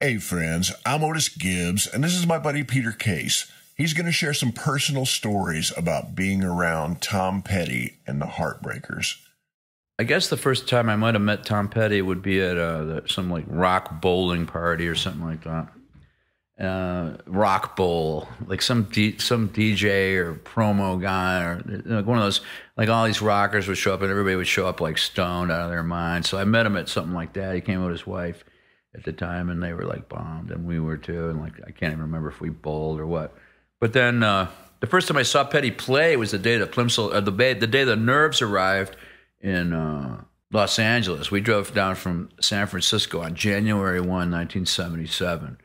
Hey, friends, I'm Otis Gibbs, and this is my buddy Peter Case. He's going to share some personal stories about being around Tom Petty and the Heartbreakers. I guess the first time I might have met Tom Petty would be at uh, some like rock bowling party or something like that. Uh, rock bowl, like some D, some DJ or promo guy or like one of those, like all these rockers would show up and everybody would show up like stoned out of their mind. So I met him at something like that. He came with his wife at the time and they were like bombed and we were too. And like, I can't even remember if we bowled or what. But then uh, the first time I saw Petty play was the day that Plimsoll, uh, the, the day the Nerves arrived in uh, Los Angeles. We drove down from San Francisco on January 1, 1977.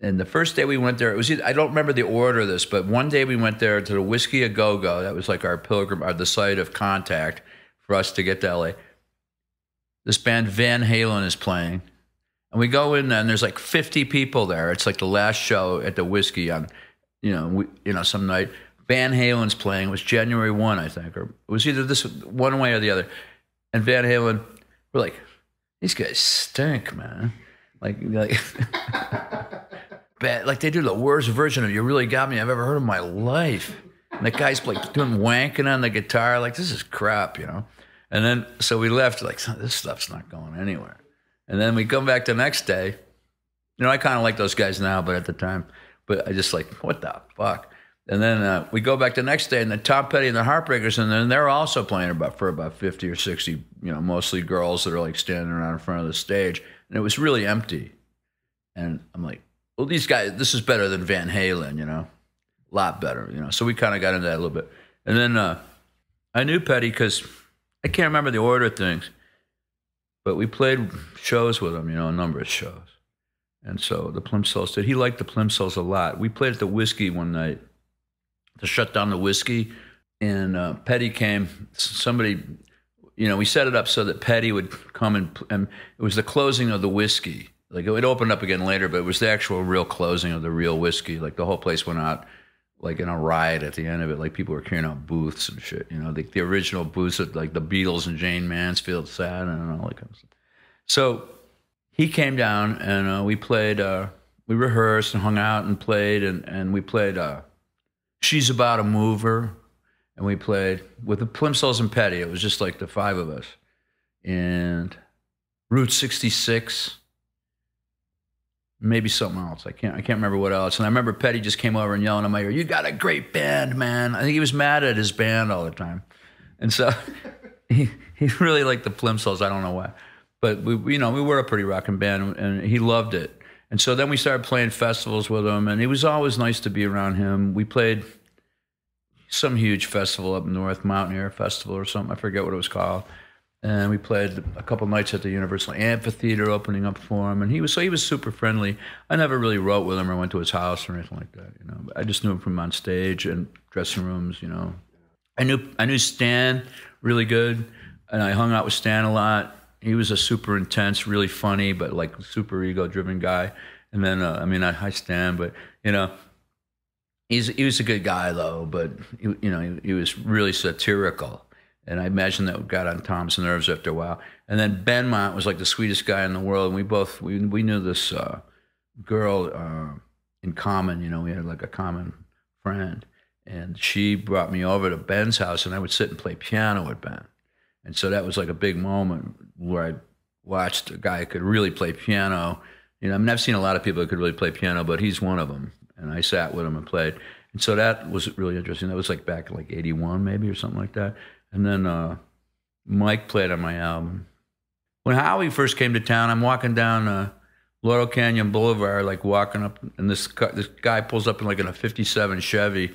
And the first day we went there, it was I don't remember the order of this, but one day we went there to the Whiskey a Go Go. That was like our pilgrim, or the site of contact for us to get to LA. This band Van Halen is playing, and we go in there and there's like 50 people there. It's like the last show at the Whiskey on, you know, we, you know, some night. Van Halen's playing. It was January one, I think, or it was either this one way or the other. And Van Halen, we're like, these guys stink, man. Like, like. bad. Like they do the worst version of "You Really Got Me" I've ever heard in my life. And the guy's like doing wanking on the guitar, like this is crap, you know. And then so we left, like this stuff's not going anywhere. And then we come back the next day. You know, I kind of like those guys now, but at the time, but I just like what the fuck. And then uh, we go back the next day, and the Tom Petty and the Heartbreakers, and then they're also playing about for about fifty or sixty, you know, mostly girls that are like standing around in front of the stage, and it was really empty. And I'm like, well, these guys, this is better than Van Halen, you know, a lot better, you know. So we kind of got into that a little bit. And then uh, I knew Petty because I can't remember the order of things, but we played shows with him, you know, a number of shows. And so the Plimsouls did. He liked the Plimsouls a lot. We played at the Whiskey one night to shut down the Whiskey, and uh, Petty came. Somebody, you know, we set it up so that Petty would come and, and it was the closing of the Whiskey like it opened up again later, but it was the actual real closing of the real whiskey. Like the whole place went out like in a riot at the end of it. Like people were carrying out booths and shit. You know, the, the original booths that like the Beatles and Jayne Mansfield sat and all that kind of stuff. So he came down and uh, we played. Uh, we rehearsed and hung out and played and and we played. Uh, She's about a mover, and we played with the Plimsouls and Petty. It was just like the five of us, and Route 66 maybe something else. I can't I can't remember what else. And I remember Petty just came over and yelling at my ear, "You got a great band, man." I think he was mad at his band all the time, and so he he really liked the Plimsouls. I don't know why, but we you know we were a pretty rocking band, and he loved it. And so then we started playing festivals with him, and it was always nice to be around him. We played some huge festival up north, Mountain Air Festival or something. I forget what it was called and we played a couple nights at the Universal Amphitheater, opening up for him. And he was so he was super friendly. I never really wrote with him or went to his house or anything like that. You know, I just knew him from on stage and dressing rooms. You know, I knew I knew Stan really good, and I hung out with Stan a lot. He was a super intense, really funny, but like super ego-driven guy. And then, uh, I mean, I, I Stan, but you know, he's he was a good guy though. But he, you know, he, he was really satirical and I imagine that got on Tom's nerves after a while. And then Benmont was like the sweetest guy in the world, and we both we we knew this uh, girl uh, in common. You know, we had like a common friend, and she brought me over to Ben's house, and I would sit and play piano with Ben. And so that was like a big moment where I watched a guy who could really play piano. You know, I mean, I've seen a lot of people that could really play piano, but he's one of them. And I sat with him and played. And so that was really interesting. That was like back in like 81 maybe or something like that. And then uh, Mike played on my album. When Howie first came to town, I'm walking down uh, Laurel Canyon Boulevard, like walking up, and this this guy pulls up in like in a '57 Chevy,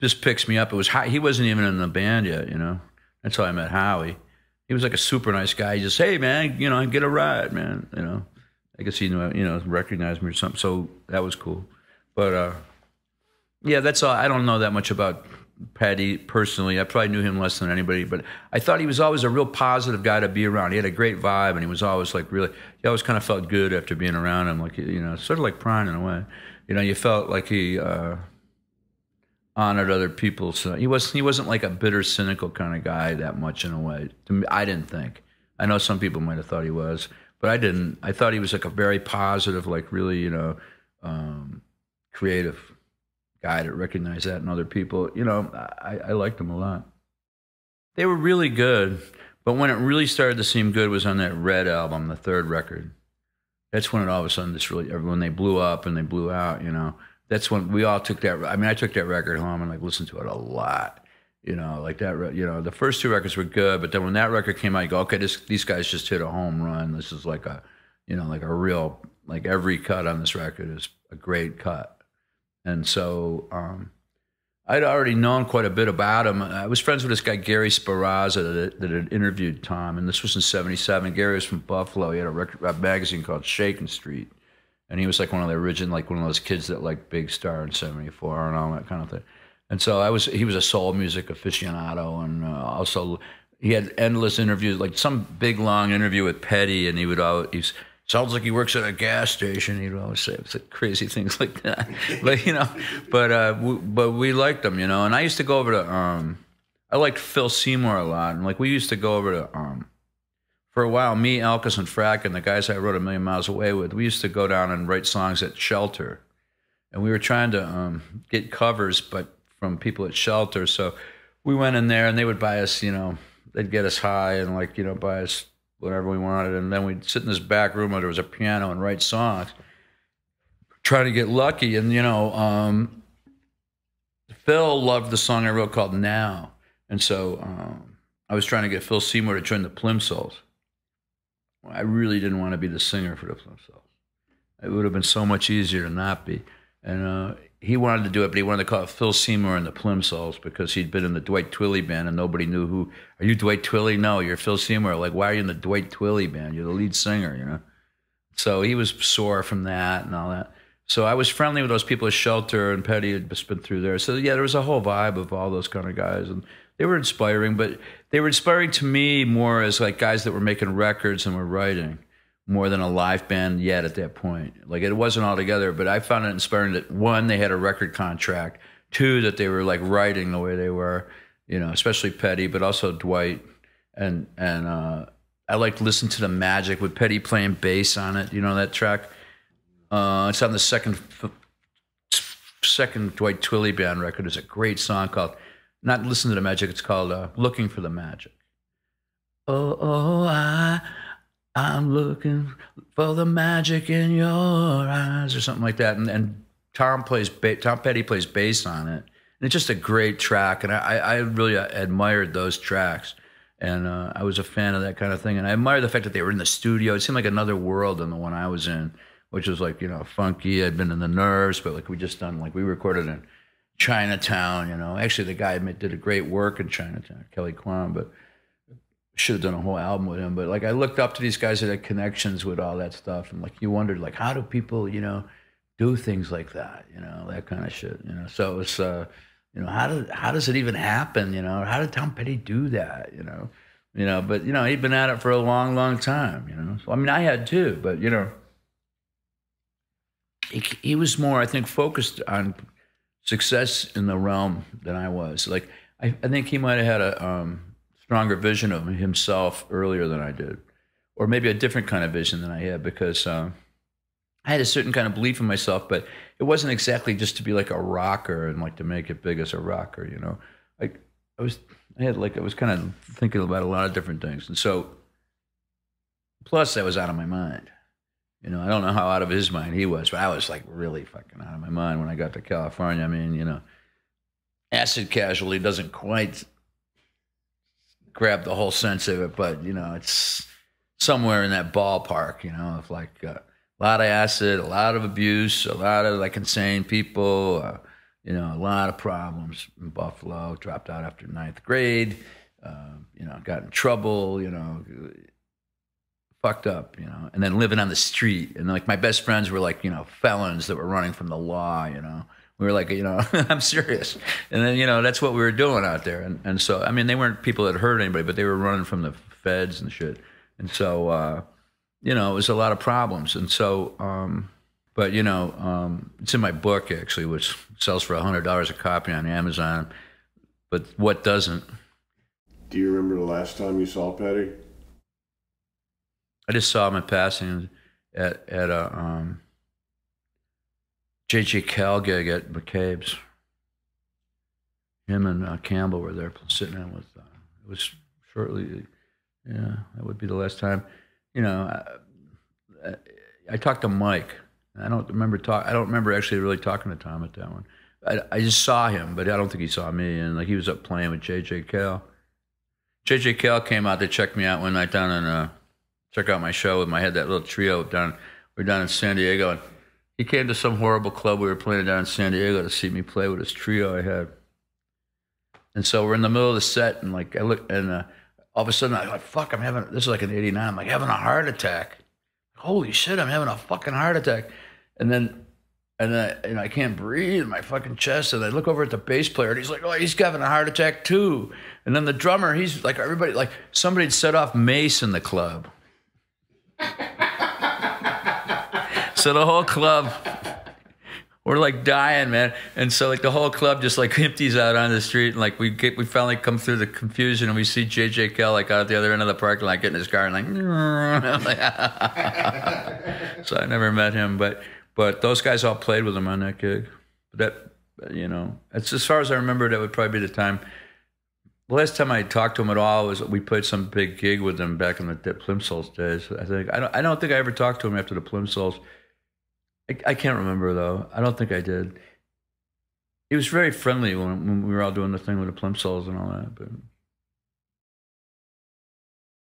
just picks me up. It was he wasn't even in the band yet, you know. That's how I met Howie. He was like a super nice guy. He just, hey man, you know, get a ride, man. You know, I guess he knew, you know, recognized me or something. So that was cool. But uh, yeah, that's all. I don't know that much about Petty personally. I probably knew him less than anybody, but I thought he was always a real positive guy to be around. He had a great vibe, and he was always like really. He always kind of felt good after being around him, like you know, sort of like Prine in a way. You know, you felt like he uh, honored other people. So he was he wasn't like a bitter, cynical kind of guy that much in a way. Me, I didn't think. I know some people might have thought he was, but I didn't. I thought he was like a very positive, like really, you know, um, creative guy to recognize that in other people. You know, I, I liked them a lot. They were really good, but when it really started to seem good was on that Red album, the third record. That's when it all of a sudden just really when they blew up and they blew out. You know, that's when we all took that. I mean, I took that record home and like listened to it a lot. You know, like that. You know, the first two records were good, but then when that record came out, you go, okay, this, these guys just hit a home run. This is like a, you know, like a real like every cut on this record is a great cut. And so um, I'd already known quite a bit about him. I was friends with this guy, Gary Sperrazza, that, that had interviewed Tom. And this was in 77. Gary was from Buffalo. He had a, record, a magazine called Shakin' Street. And he was like one of the original, like one of those kids that like Big Star in 74 and all that kind of thing. And so I was, he was a soul music aficionado. And uh, also, he had endless interviews, like some big long interview with Petty. And he would always, sounds like he works at a gas station. He'd always say crazy things like that. but you know, but uh, we, but we liked him, you know. And I used to go over to um, I liked Phil Seymour a lot, and like we used to go over to um, for a while. Me, Elkus, and Frack, and the guys I wrote a million miles away with, we used to go down and write songs at Shelter, and we were trying to um, get covers, but from people at Shelter. So we went in there, and they would buy us, you know, they'd get us high and like you know buy us whatever we wanted. And then we'd sit in this back room where there was a piano and write songs, try to get lucky. And, you know, um, Phil loved the song I wrote called Now. And so um, I was trying to get Phil Seymour to join the Plimsouls. I really didn't want to be the singer for the Plimsouls. It would have been so much easier to not be. And uh, he wanted to do it, but he wanted to call it Phil Seymour and the Plimsouls because he'd been in the Dwight Twilley band and nobody knew who. Are you Dwight Twilley? No, you're Phil Seymour. Like, why are you in the Dwight Twilley band? You're the lead singer, you know. So he was sore from that and all that. So I was friendly with those people at Shelter and Petty had just been through there. So yeah, there was a whole vibe of all those kind of guys, and they were inspiring. But they were inspiring to me more as like guys that were making records and were writing more than a live band yet at that point. Like it wasn't all together, but I found it inspiring that one, they had a record contract, two, that they were like writing the way they were, you know, especially Petty, but also Dwight. And and uh, I like to listen to the magic with Petty playing bass on it. You know that track. Uh, it's on the second second Dwight Twilley band record. It's a great song called not "Listen to the Magic." It's called uh, "Looking for the Magic." Oh, oh, I I'm looking for the magic in your eyes, or something like that. And, and Tom plays Tom Petty plays bass on it, and it's just a great track. And I, I really admired those tracks, and uh, I was a fan of that kind of thing. And I admired the fact that they were in the studio. It seemed like another world than the one I was in, which was like you know funky. I'd been in the Nerves, but like we just done like we recorded in Chinatown. You know, actually the guy did a great work in Chinatown, Kelly Kwan, but should have done a whole album with him. But like I looked up to these guys that had connections with all that stuff, and like you wondered like how do people you know do things like that, you know that kind of shit, you know. So it's uh, you know how does how does it even happen, you know? How did Tom Petty do that, you know? You know, but you know he'd been at it for a long, long time, you know. So I mean I had too, but you know. He, he was more, I think, focused on success in the realm than I was. Like, I, I think he might have had a, um, stronger vision of himself earlier than I did, or maybe a different kind of vision than I had because um, I had a certain kind of belief in myself, but it wasn't exactly just to be like a rocker and like to make it big as a rocker, you know. Like I was, I had like I was kind of thinking about a lot of different things, and so plus I was out of my mind. You know, I don't know how out of his mind he was, but I was like really fucking out of my mind when I got to California. I mean, you know, acid casualty doesn't quite grab the whole sense of it, but you know, it's somewhere in that ballpark, you know, of like uh, a lot of acid, a lot of abuse, a lot of like insane people, uh, you know, a lot of problems in Buffalo. Dropped out after ninth grade, uh, you know, got in trouble, you know, fucked up, you know, and then living on the street. And like my best friends were like, you know, felons that were running from the law, you know we were like, you know, I'm serious. And then, you know, that's what we were doing out there. And, and so, I mean, they weren't people that hurt anybody, but they were running from the feds and shit. And so, uh, you know, it was a lot of problems. And so, um, but, you know, um, it's in my book, actually, which sells for $100 a copy on Amazon. But what doesn't? Do you remember the last time you saw Petty? I just saw him in passing at at a um, JJ Cale gig at McCabe's. Him and uh, Campbell were there sitting in with. Uh, it was shortly, yeah, that would be the last time. You know, I, I talked to Mike. I don't remember talk. I don't remember actually really talking to Tom at that one. I, I just saw him, but I don't think he saw me. And like he was up playing with JJ Cale. JJ Cale came out to check me out one night down and uh, check out my show with my head that little trio down. We are down in San Diego, and he came to some horrible club we were playing down in San Diego to see me play with his trio I had. And so we're in the middle of the set, and like I look, and uh, all of a sudden I'm like, "Fuck! I'm having this is like an '89. I'm like having a heart attack. Holy shit! I'm having a fucking heart attack." And then, and then, and I can't breathe in my fucking chest. And I look over at the bass player, and he's like, "Oh, he's having a heart attack too." And then the drummer, he's like, everybody, like somebody set off mace in the club. So the whole club we're like dying, man. And so like the whole club just like empties out on the street, and like we get we finally come through the confusion, and we see JJ Cale like out at the other end of the parking lot getting his car, and like, so I never met him, but but those guys all played with him on that gig. But that you know, it's as far as I remember, that would probably be the time. The last time I talked to him at all was we played some big gig with him back in the Plimsouls days. I think I don't I don't think I ever talked to him after the Plimsouls I, I, can't remember though. I don't think I did. He was very friendly when, when we were all doing the thing with the Plimsouls and all that. But